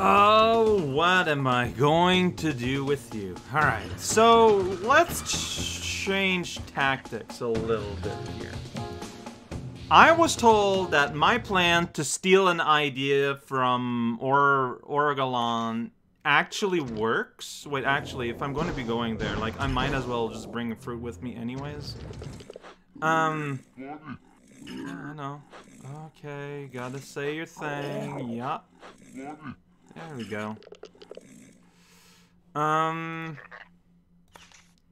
Oh, what am I going to do with you? Alright, so let's ch change tactics a little bit here. I was told that my plan to steal an idea from or Orgalon actually works. Wait, actually, if I'm going to be going there, like, I might as well just bring fruit with me anyways. Um... I know. Okay, gotta say your thing. Yup. There we go. Um...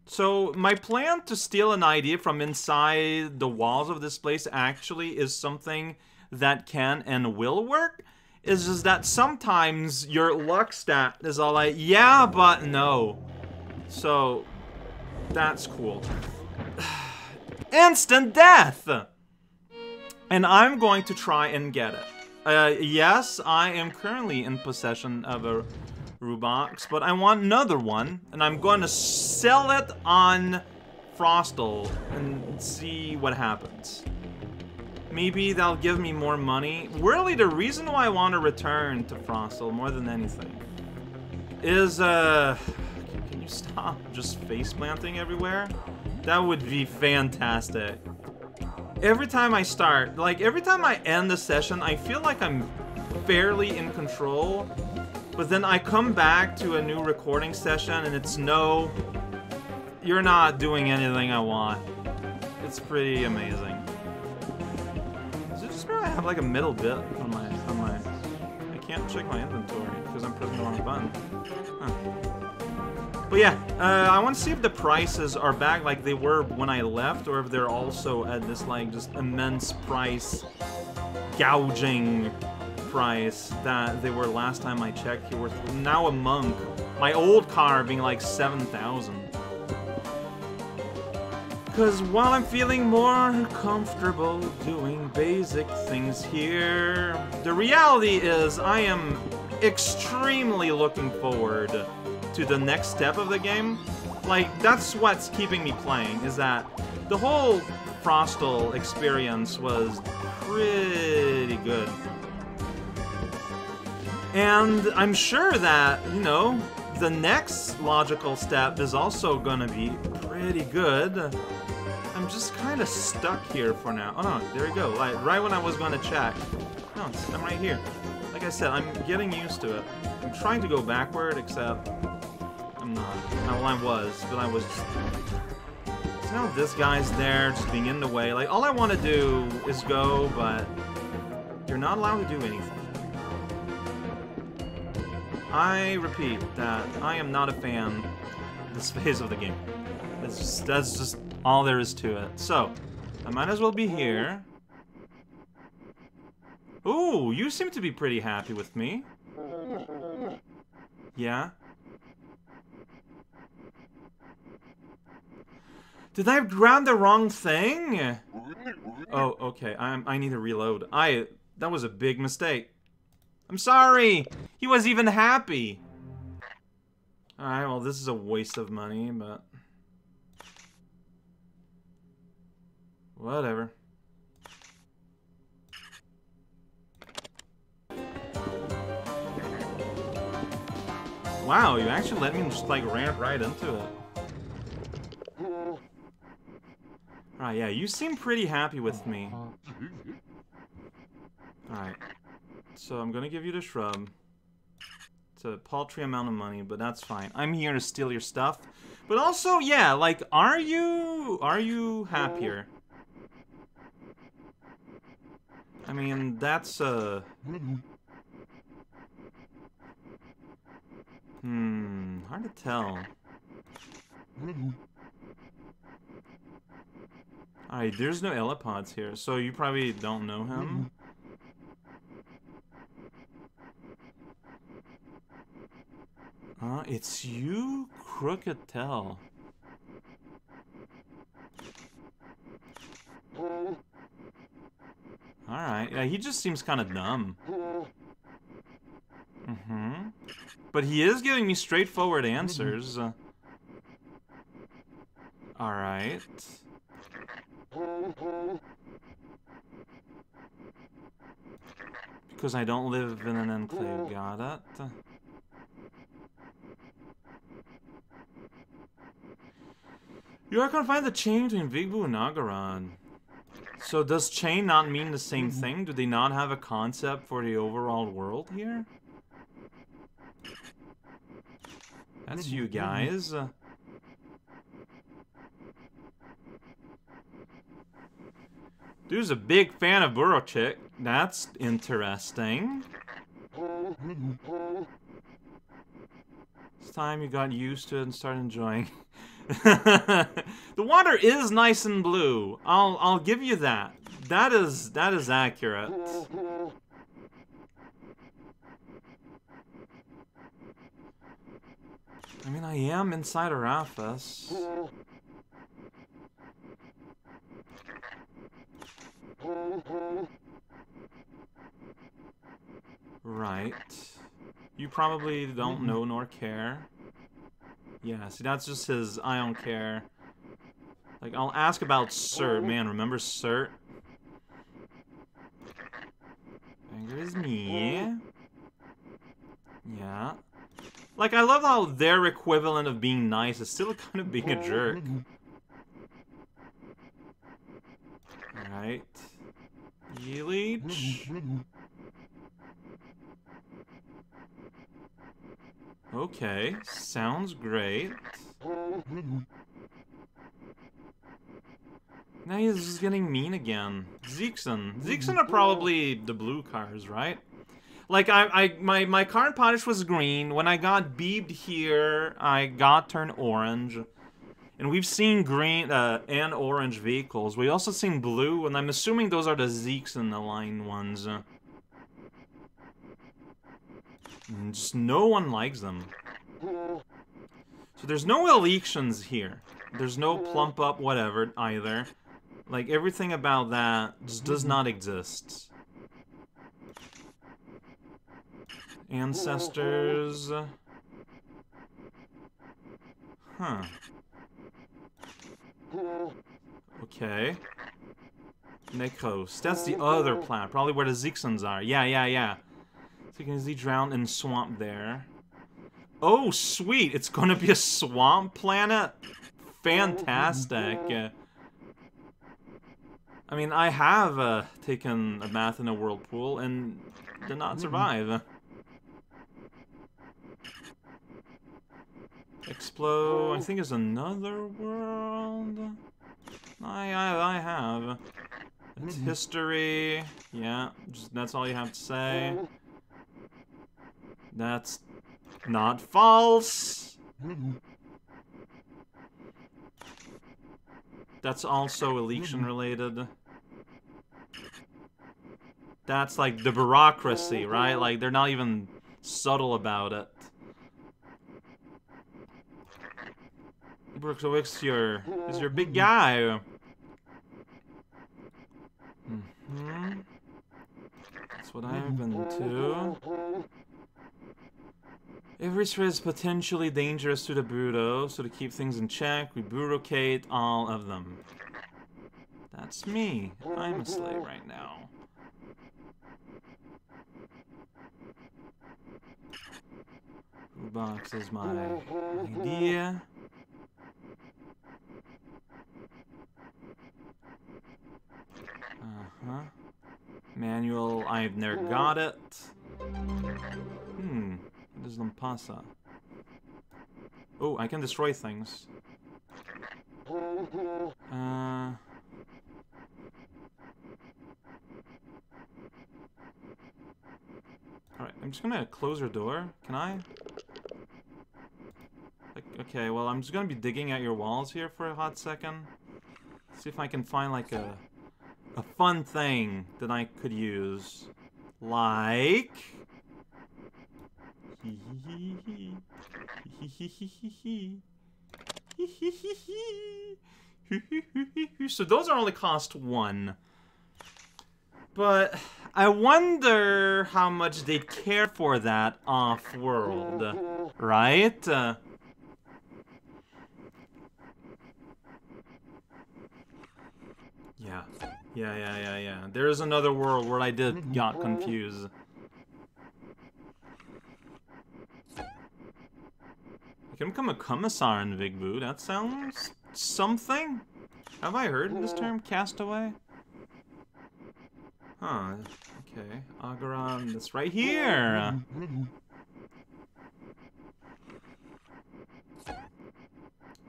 So, my plan to steal an idea from inside the walls of this place actually is something that can and will work. Is just that sometimes your luck stat is all like, yeah, but no. So, that's cool. Instant death! And I'm going to try and get it. Uh, yes, I am currently in possession of a Rubbox, but I want another one, and I'm going to sell it on Frostal and see what happens. Maybe they'll give me more money. Really, the reason why I want to return to Frostal more than anything is, uh... Can you stop just face planting everywhere? That would be fantastic. Every time I start, like, every time I end the session, I feel like I'm fairly in control, but then I come back to a new recording session and it's no, you're not doing anything I want. It's pretty amazing. Is it just where I have like a middle bit on my, on my, I can't check my inventory because I'm pressing the wrong button. Huh. But yeah, uh, I want to see if the prices are back like they were when I left or if they're also at this like just immense price gouging price that they were last time I checked. Here now a monk. My old car being like 7,000. Because while I'm feeling more comfortable doing basic things here, the reality is I am extremely looking forward to the next step of the game. Like, that's what's keeping me playing, is that the whole Frostal experience was pretty good. And I'm sure that, you know, the next logical step is also gonna be pretty good. I'm just kind of stuck here for now. Oh no, there we go. Like, right when I was gonna check. No, I'm right here. Like I said, I'm getting used to it. I'm trying to go backward, except Not. Well, I was, but I was. So now this guy's there, just being in the way. Like, all I want to do is go, but you're not allowed to do anything. I repeat that I am not a fan of this phase of the game. That's just, that's just all there is to it. So, I might as well be here. Ooh, you seem to be pretty happy with me. Yeah? Did I grab the wrong thing? Oh, okay. I'm, I need to reload. I... That was a big mistake. I'm sorry! He was even happy! Alright, well this is a waste of money, but... Whatever. Wow, you actually let me just like ramp right into it. Alright, yeah, you seem pretty happy with me. Alright. So I'm gonna give you the shrub. It's a paltry amount of money, but that's fine. I'm here to steal your stuff. But also, yeah, like, are you... Are you happier? I mean, that's, uh... Hmm, hard to tell. Alright, there's no Eleepods here, so you probably don't know him. Huh? It's you, Crooked Tell. Alright, yeah, he just seems kind of dumb. Mm-hmm. But he is giving me straightforward answers. Uh, Alright. Because I don't live in an enclave. Got it. You are gonna find the chain between Vigbu and Nagaran. So does chain not mean the same mm-hmm. thing? Do they not have a concept for the overall world here? That's you mm-hmm. guys. Dude's a big fan of Burrow Chick. That's interesting. It's time you got used to it and started enjoying. the water is nice and blue. I'll I'll give you that. That is that is accurate. I mean, I am inside Arafis. Right. You probably don't mm-hmm. know nor care. Yeah, see, that's just his I don't care. Like, I'll ask about Cert. Man, remember Cert? Anger is me. Yeah. Like, I love how their equivalent of being nice is still kind of being a jerk. Alright. Yeeleech. Okay, sounds great. Now he's getting mean again. Zeekson. Zeekson are probably the blue cars, right? Like, I, I, my, my current Potash was green. When I got beebed here, I got turned orange. And we've seen green uh, and orange vehicles. We also seen blue, and I'm assuming those are the Zeekson aligned ones. Just no one likes them. So there's no elections here. There's no plump up whatever either. Like, everything about that just does mm-hmm. not exist. Ancestors... Huh. Okay. Necross. That's the other planet. Probably where the Zeeksons are. Yeah, yeah, yeah. Can easily drown in swamp there. Oh, sweet! It's gonna be a swamp planet? Fantastic. I mean, I have uh, taken a bath in a whirlpool and did not survive. Explode, I think it's another world. I, I, I have. It's history. Yeah, just, that's all you have to say. That's not false. That's also election related. That's like the bureaucracy, right? Like they're not even subtle about it. Brookowicz your is your big guy. Mm -hmm. That's what I've been to. Every threat is potentially dangerous to the Budo, so to keep things in check, we burocate all of them. That's me. I'm a slave right now. Box is my idea. Uh-huh. Manual, I've never got it. What does Lampasso? Oh, I can destroy things. Uh... Alright, I'm just gonna close your door. Can I? Like, okay, well, I'm just gonna be digging at your walls here for a hot second. See if I can find, like, a a fun thing that I could use. Like... so those are only cost one. But I wonder how much they'd care for that off-world, right? Uh, yeah. Yeah, yeah, yeah, yeah. There is another world where I did got confused. I can become a commissar in Big Boo. That sounds something. Have I heard this term, castaway? Huh. Okay. Agaron, that's right here.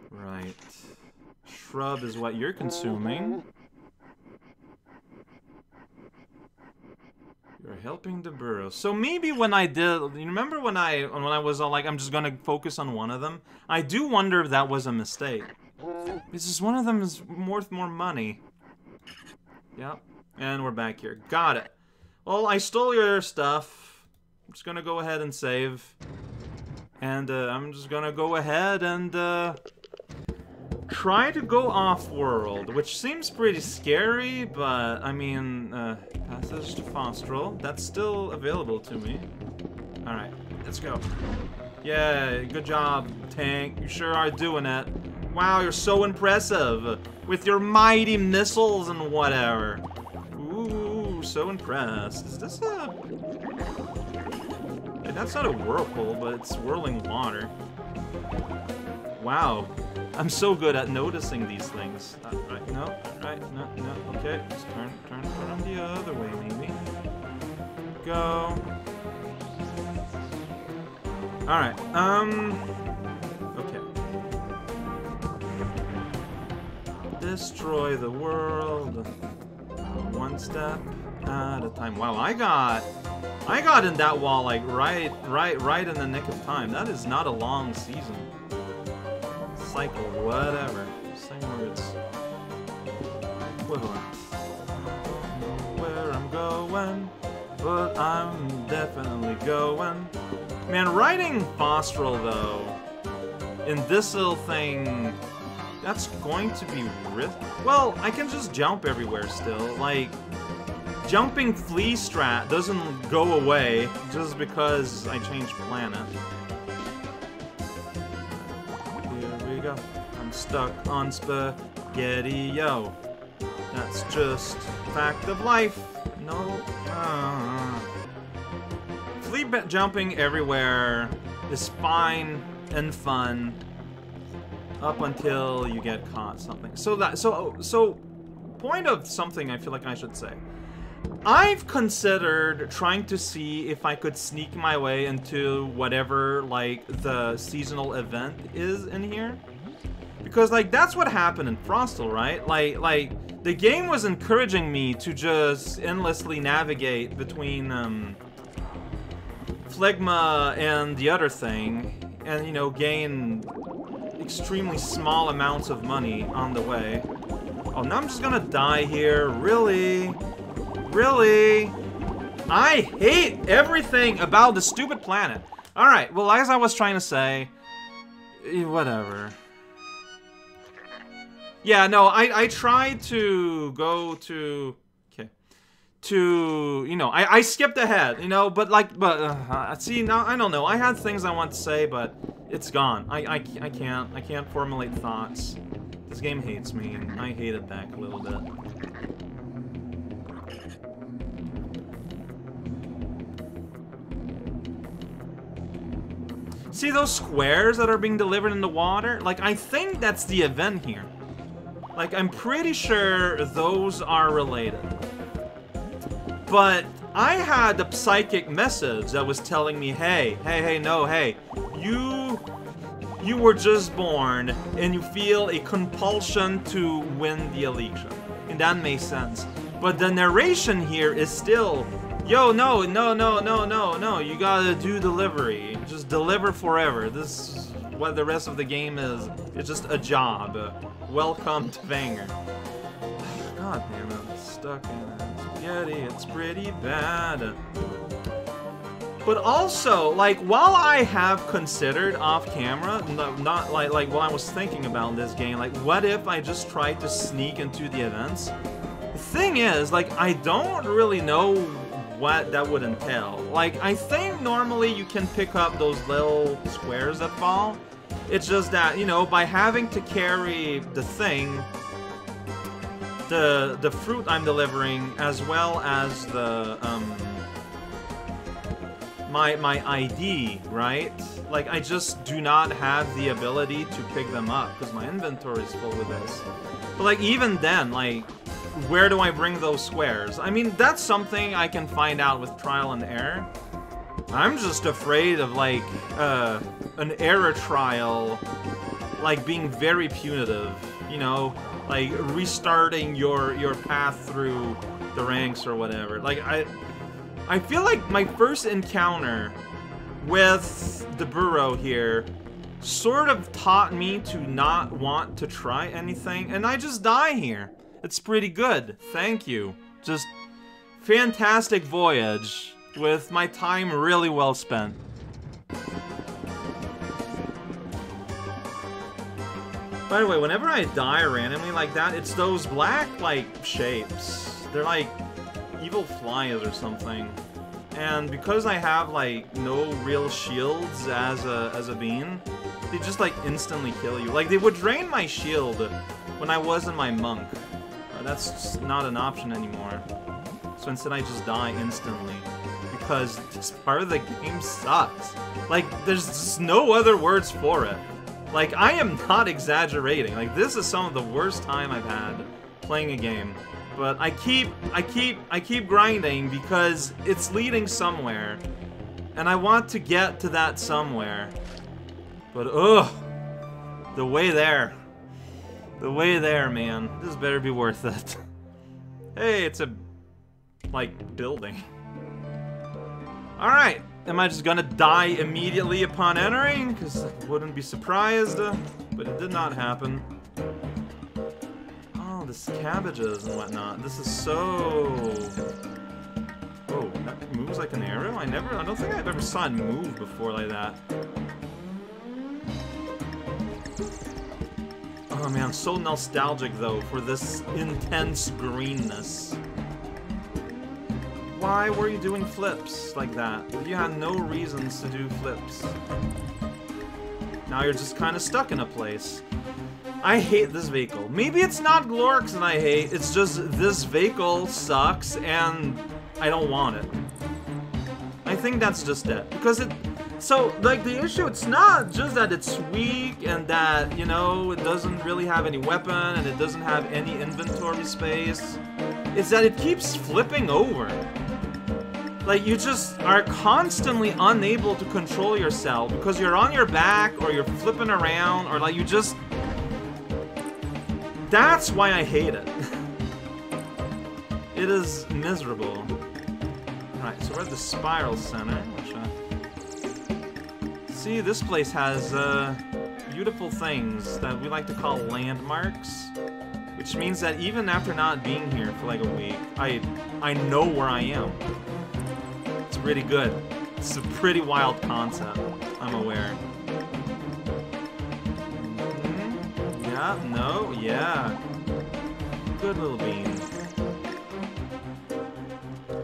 Right. Shrub is what you're consuming. You're helping the burrow. So maybe when I did, you remember when I when I was all like, I'm just gonna focus on one of them. I do wonder if that was a mistake. Because one of them is worth more money. Yep. And we're back here. Got it. Well, I stole your stuff. I'm just gonna go ahead and save. And uh, I'm just gonna go ahead and uh, try to go off-world, which seems pretty scary, but I mean, uh, passage to Faustral, that's still available to me. Alright, let's go. Yeah, good job, Tank. You sure are doing it. Wow, you're so impressive. With your mighty missiles and whatever. Ooh, so impressed. Is this a... Hey, that's not a whirlpool, but it's swirling water. Wow. I'm so good at noticing these things. Uh, right, no, right, no, no, okay. Just turn, turn, turn the other way, maybe. Go. Alright, um... Okay. Destroy the world. One step at a time. Wow, I got... I got in that wall, like, right, right, right in the nick of time. That is not a long season cycle, whatever. Same words. Where I'm going, but I'm definitely going. Man, riding Faustral, though, in this little thing, that's going to be risk. Well, I can just jump everywhere still. Like, jumping flea strat doesn't go away just because I change planet. I'm stuck on spaghetti, yo. That's just fact of life. No. Uh. Jumping everywhere is fine and fun up until you get caught something. So that so so point of something I feel like I should say. I've considered trying to see if I could sneak my way into whatever, like, the seasonal event is in here. Because, like, that's what happened in Frostal, right? Like, like, the game was encouraging me to just endlessly navigate between, um, Phlegma and the other thing, and, you know, gain extremely small amounts of money on the way. Oh, now I'm just gonna die here. Really? Really? I hate everything about the stupid planet. Alright, well, as I was trying to say, eh, whatever. Yeah, no, I, I tried to go to... Okay. To, you know, I, I skipped ahead, you know, but like, but, uh, see, now, I don't know. I had things I want to say, but it's gone. I, I, I can't, I can't formulate thoughts. This game hates me, and I hate it back a little bit. See those squares that are being delivered in the water? Like, I think that's the event here. Like, I'm pretty sure those are related. But I had a psychic message that was telling me, hey, hey, hey, no, hey, you you were just born and you feel a compulsion to win the election. And that makes sense. But the narration here is still, yo, no, no, no, no, no, no, you gotta do delivery. Just deliver forever. This is what the rest of the game is. It's just a job. Welcome to Vanger. God damn it, I'm stuck in it. Spaghetti, it's pretty bad. But also, like, while I have considered off camera, no, not like like while I was thinking about this game, like, what if I just tried to sneak into the events? The thing is, like, I don't really know what that would entail. Like, I think normally you can pick up those little squares that fall, it's just that, you know, by having to carry the thing, the the fruit I'm delivering, as well as the, um, my my ID, right? Like I just do not have the ability to pick them up because my inventory is full with this. But like even then, like where do I bring those squares? I mean, that's something I can find out with trial and error. I'm just afraid of like uh, an error trial, like being very punitive. You know, like restarting your your path through the ranks or whatever. Like I, I feel like my first encounter with the burrow here sort of taught me to not want to try anything, and I just die here. It's pretty good. Thank you. Just fantastic voyage with my time really well spent. By the way, whenever I die randomly like that, it's those black, like, shapes. They're like evil flies or something. And because I have, like, no real shields as a, as a bean, they just, like, instantly kill you. Like, they would drain my shield when I was in my monk. Uh, that's not an option anymore. So instead I just die instantly because this part of the game sucks. Like, there's no other words for it. Like, I am not exaggerating. Like, this is some of the worst time I've had playing a game. But I keep, I keep, I keep grinding because it's leading somewhere. And I want to get to that somewhere. But, ugh. The way there. The way there, man. This better be worth it. hey, it's a, like, building. Alright, am I just gonna die immediately upon entering? Because I wouldn't be surprised, uh, but it did not happen. Oh, this cabbages and whatnot. This is so... Oh, that moves like an arrow? I never, I don't think I've ever saw it move before like that. Oh man, so nostalgic though for this intense greenness. Why were you doing flips like that? You had no reasons to do flips. Now you're just kind of stuck in a place. I hate this vehicle. Maybe it's not Glorx and I hate, it's just this vehicle sucks and I don't want it. I think that's just it. Because it, so, like, the issue, it's not just that it's weak and that, you know, it doesn't really have any weapon and it doesn't have any inventory space. It's that it keeps flipping over. Like, you just are constantly unable to control yourself because you're on your back or you're flipping around or, like, you just... That's why I hate it. it is miserable. Alright, so we're at the Spiral Center, which, uh... See, this place has, uh, beautiful things that we like to call landmarks. Which means that even after not being here for like a week, I I know where I am. It's pretty good. It's a pretty wild concept, I'm aware. Mm-hmm. Yeah, no, yeah. Good little bean.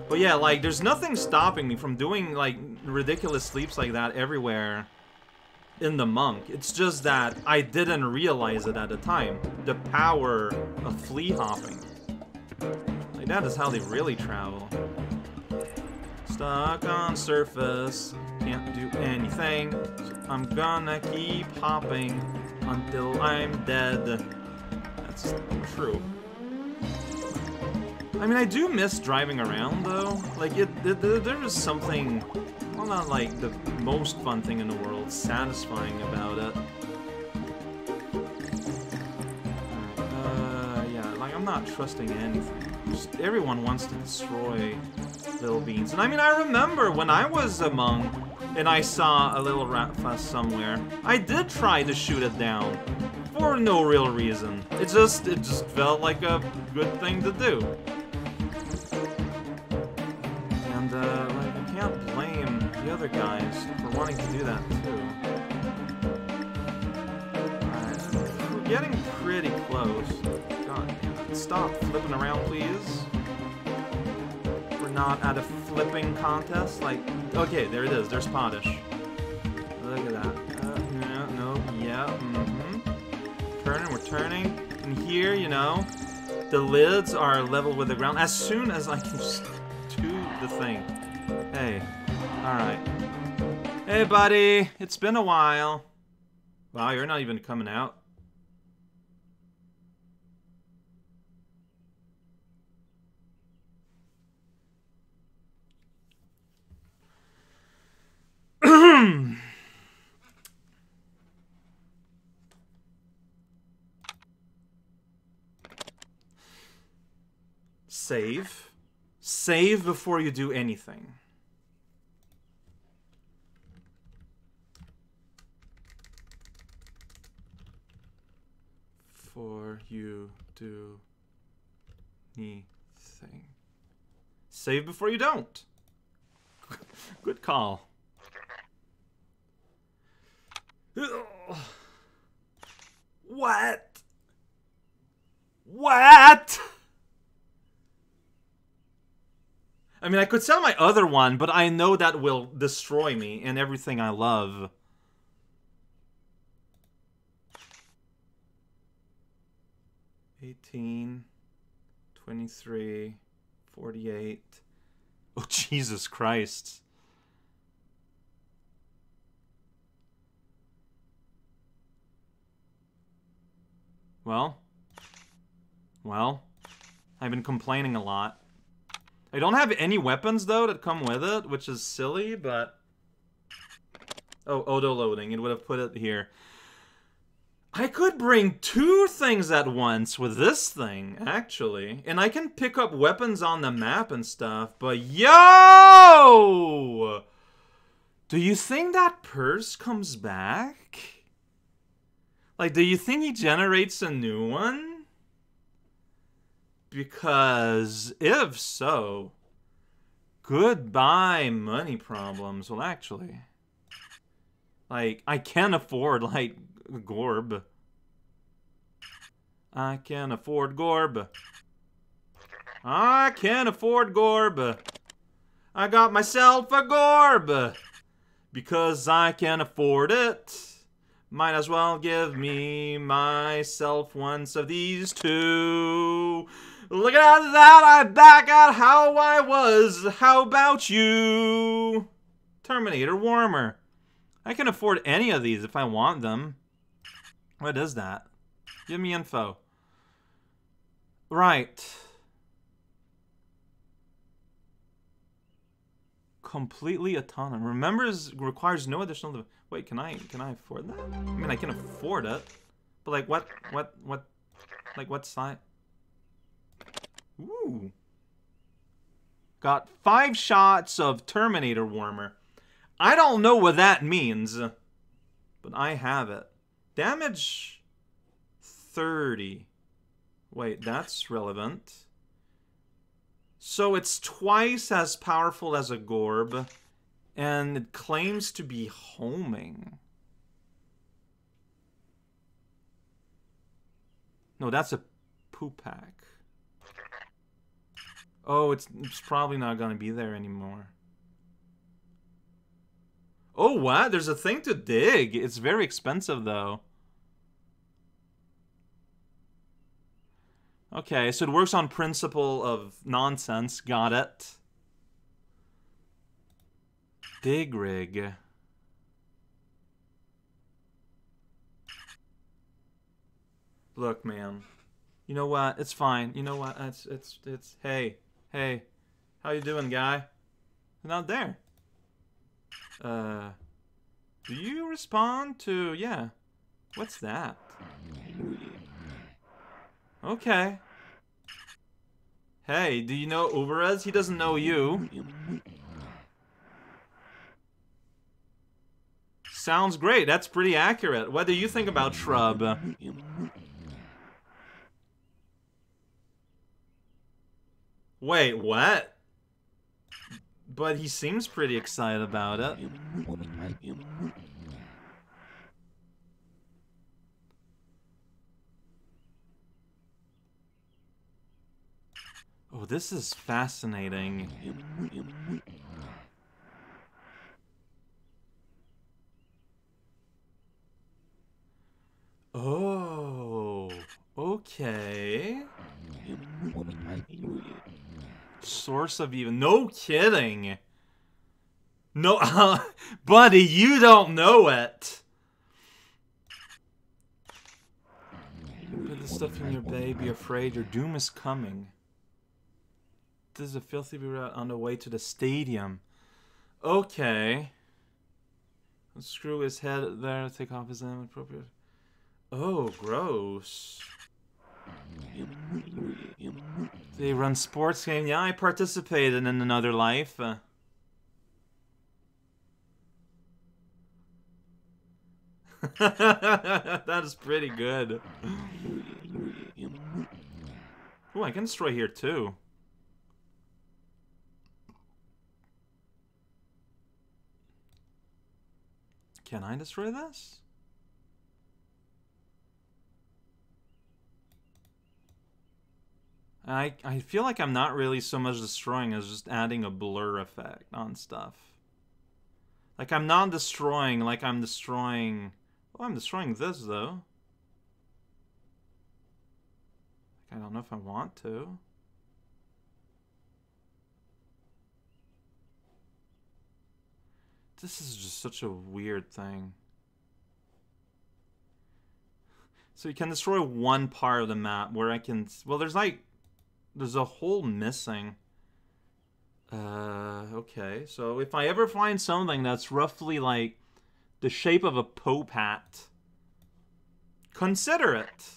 But yeah, like, there's nothing stopping me from doing, like, ridiculous sleeps like that everywhere in the monk. It's just that I didn't realize it at the time. The power of flea hopping. Like, that is how they really travel. Stuck on surface, can't do anything. So I'm gonna keep hopping until I'm dead. That's true. I mean, I do miss driving around, though. Like, it, it, there is something, well, not like the most fun thing in the world, satisfying about it. Uh, yeah, like, I'm not trusting anything. Just, everyone wants to destroy little beans. And I mean, I remember when I was a monk and I saw a little rat fast somewhere, I did try to shoot it down for no real reason. It just, it just felt like a good thing to do. Wanting to do that, too. Alright, we're getting pretty close. God damn it. Stop flipping around, please We're not at a flipping contest? Like, okay, there it is. There's Podish. Look at that. Uh, no, no, yeah, mm-hmm. Turning, we're turning. And here, you know, the lids are level with the ground. As soon as I can do the thing. Hey, Alright. Hey, buddy. It's been a while. Wow, you're not even coming out. Save. Save before you do anything. You do anything. Save before you don't. Good call. What? What? I mean, I could sell my other one, but I know that will destroy me and everything I love. Eighteen, twenty-three, forty-eight. Oh, Jesus Christ. Well. Well. I've been complaining a lot. I don't have any weapons, though, that come with it, which is silly, but... Oh, auto-loading. It would have put it here. I could bring two things at once with this thing, actually. And I can pick up weapons on the map and stuff, but yo! Do you think that purse comes back? Like, do you think he generates a new one? Because if so, goodbye money problems. Well, actually, like, I can afford, like, Ghorb. I can afford Ghorb. I can afford Ghorb. I got myself a Ghorb. Because I can afford it. Might as well give me myself once of these two. Look at that, I'm back at how I was. How about you? Terminator Warmer. I can afford any of these if I want them. What is that? Give me info. Right. Completely autonomous. Remembers requires no additional. Wait, can I can I afford that? I mean, I can afford it, but like what what what, like what size? Ooh. Got five shots of Terminator Warmer. I don't know what that means, but I have it. Damage 30. Wait, that's relevant. So it's twice as powerful as a Ghorb, and it claims to be homing. No, that's a poop pack. Oh, it's, it's probably not going to be there anymore. Oh, what? There's a thing to dig. It's very expensive, though. Okay, so it works on principle of nonsense. Got it. Dig rig. Look, man. You know what? It's fine. You know what? It's it's it's hey. Hey, how you doing, guy? Not there. Uh, do you respond to, yeah. What's that? Okay. Hey, do you know Uberez? He doesn't know you. Sounds great. That's pretty accurate. What do you think about Shrub? Wait, what? But he seems pretty excited about it. Oh, this is fascinating. Oh, okay. Source of evil. No kidding. No, uh, buddy, you don't know it. Put the stuff in your bag. Be afraid. Your doom is coming. This is a filthy route on the way to the stadium. Okay. Screw his head there. Take off his name. Appropriate. Oh, gross. They run sports game. Yeah, I participated in another life. Uh, that is pretty good. Oh, I can destroy here too. Can I destroy this? I, I feel like I'm not really so much destroying as just adding a blur effect on stuff. Like, I'm not destroying like I'm destroying... Oh, I'm destroying this, though. I don't know if I want to. This is just such a weird thing. So you can destroy one part of the map where I can... Well, there's like... There's a hole missing. Uh, okay. So if I ever find something that's roughly like the shape of a Pope hat, consider it.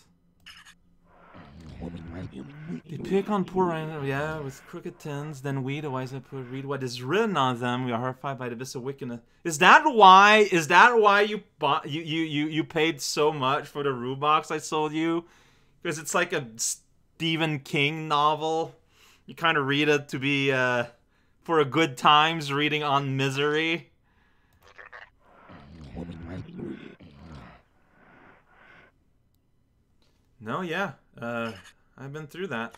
They pick on poor Rhino, yeah, with crooked tins, then we, the wise put read what is written on them. We are horrified by the abyss of wickedness. Is that why? Is that why you bought you you you you paid so much for the rule box I sold you? Because it's like a Stephen King novel. You kind of read it to be uh, for a good times reading on misery. No, yeah. Uh, I've been through that.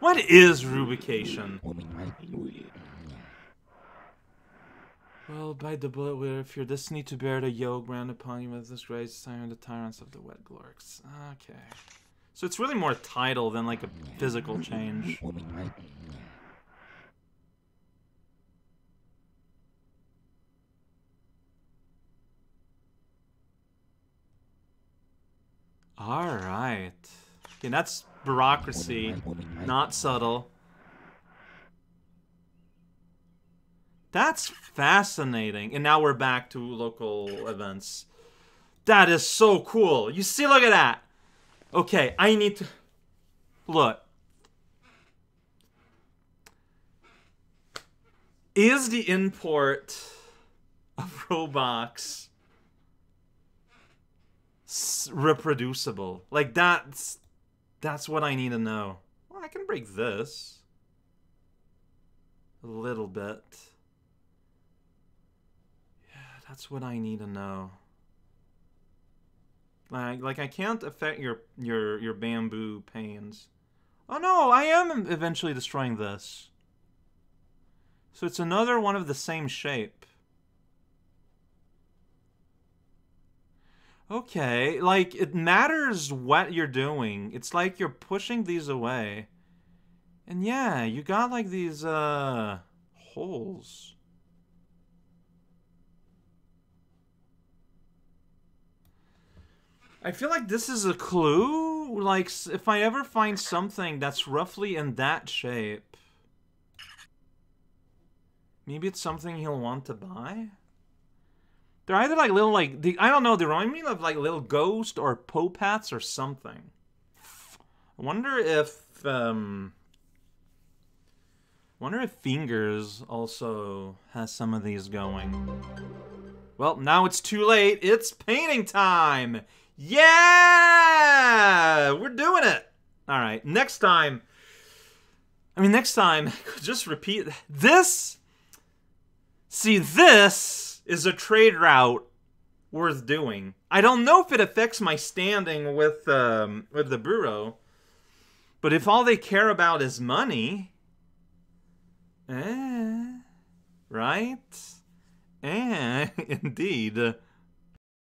What is rubication? Well, by the bullet we're if you're destined to bear the yoke ground upon you with this grace, sign the tyrants of the wet Glorx. Okay. So it's really more title than like a physical change. Alright. Okay, that's bureaucracy. Not subtle. That's fascinating. And now we're back to local events. That is so cool. You see, look at that. Okay, I need to... Look. Is the import of Rubbox reproducible? Like, that's... That's what I need to know. Well, I can break this. A little bit. Yeah, that's what I need to know. Like, like I can't affect your your your bamboo panes. Oh no, I am eventually destroying this. So it's another one of the same shape. Okay, like it matters what you're doing. It's like you're pushing these away. And yeah, you got like these uh holes. I feel like this is a clue. Like, if I ever find something that's roughly in that shape, maybe it's something he'll want to buy. They're either like little, like, the, I don't know, they remind me of like little ghost or Pope hats or something. I wonder if, um, wonder if Fingers also has some of these going. Well, now it's too late. It's painting time! Yeah! We're doing it! Alright, next time. I mean, next time, just repeat. This. See, this is a trade route worth doing. I don't know if it affects my standing with um, with the bureau, but if all they care about is money, eh, right? Eh, indeed.